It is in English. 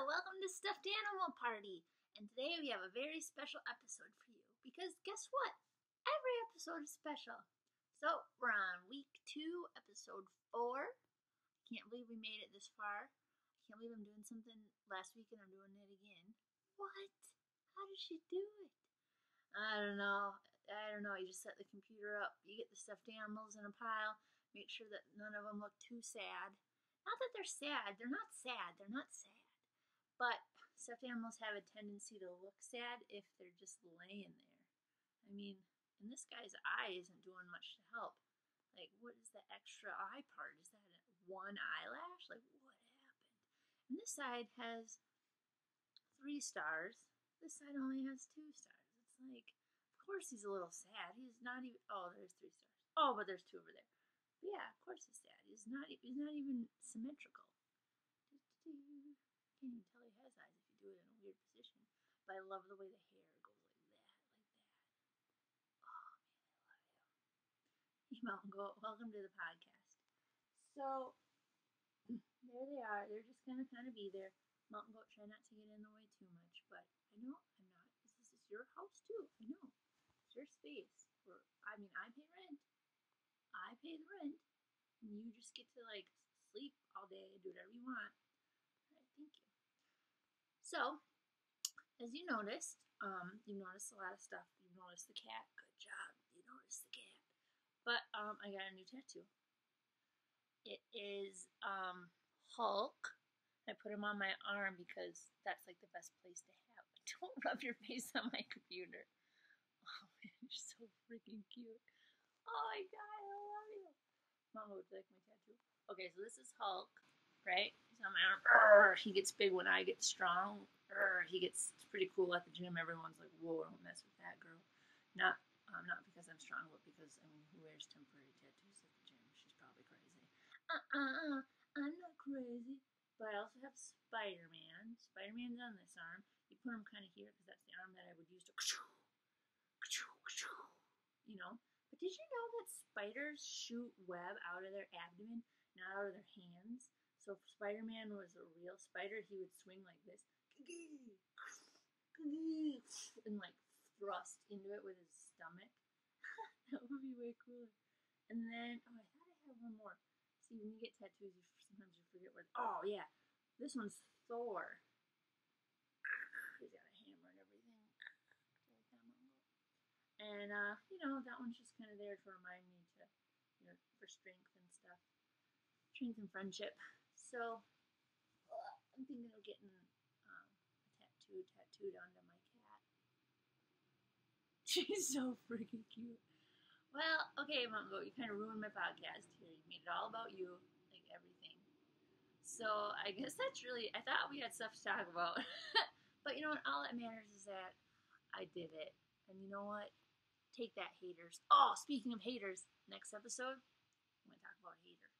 welcome to Stuffed Animal Party. And today we have a very special episode for you because guess what? Every episode is special. So we're on week two, episode four. Can't believe we made it this far. Can't believe I'm doing something last week and I'm doing it again. What? How did she do it? I don't know. I don't know. You just set the computer up. You get the stuffed animals in a pile. Make sure that none of them look too sad. Not that they're sad. They're not sad. They're not sad. But stuffed animals have a tendency to look sad if they're just laying there. I mean, and this guy's eye isn't doing much to help. Like, what is the extra eye part? Is that one eyelash? Like, what happened? And this side has three stars. This side only has two stars. It's like, of course he's a little sad. He's not even. Oh, there's three stars. Oh, but there's two over there. But yeah, of course he's sad. He's not. He's not even symmetrical. Even tell he has eyes if you do it in a weird position. But I love the way the hair goes like that, like that. Oh man, I love Mountain Goat, welcome to the podcast. So there they are. They're just gonna kind of be there. Mountain Goat, try not to get in the way too much. But I know I'm not. This is your house too. I know. It's your space. Where I mean, I pay rent. I pay the rent, and you just get to like sleep all day and do whatever you want. All right, thank you. So, as you noticed, um, you noticed a lot of stuff. You noticed the cat. Good job. You noticed the cat. But um, I got a new tattoo. It is um, Hulk. I put him on my arm because that's like the best place to have. Don't rub your face on my computer. Oh man, you're so freaking cute. Oh my god, I love you. Mom, would like my tattoo? Okay, so this is Hulk right? Arm. Urgh, he gets big when I get strong. He gets pretty cool at the gym. Everyone's like, "Whoa, don't mess with that girl." Not, um, not because I'm strong, but because I mean, who wears temporary tattoos at the gym? She's probably crazy. Uh, uh, uh I'm not crazy. But I also have Spider Man. Spider Man's on this arm. You put him kind of here because that's the arm that I would use to, you know. But did you know that spiders shoot web out of their abdomen, not out of their hands? So if Spider Man was a real spider, he would swing like this and like thrust into it with his stomach. that would be way cooler. And then, oh, I thought I had one more. See, when you get tattoos, you sometimes you forget where. Oh yeah, this one's Thor. He's got a hammer and everything. And uh, you know, that one's just kind of there to remind me to, you know, for strength and stuff, strength and friendship. So uh, I'm thinking of getting um, a tattoo tattooed onto my cat. She's so freaking cute. Well, okay, Mongo, you kind of ruined my podcast here. You made it all about you, like everything. So I guess that's really. I thought we had stuff to talk about, but you know what? All that matters is that I did it, and you know what? Take that, haters. Oh, speaking of haters, next episode, I'm gonna talk about haters.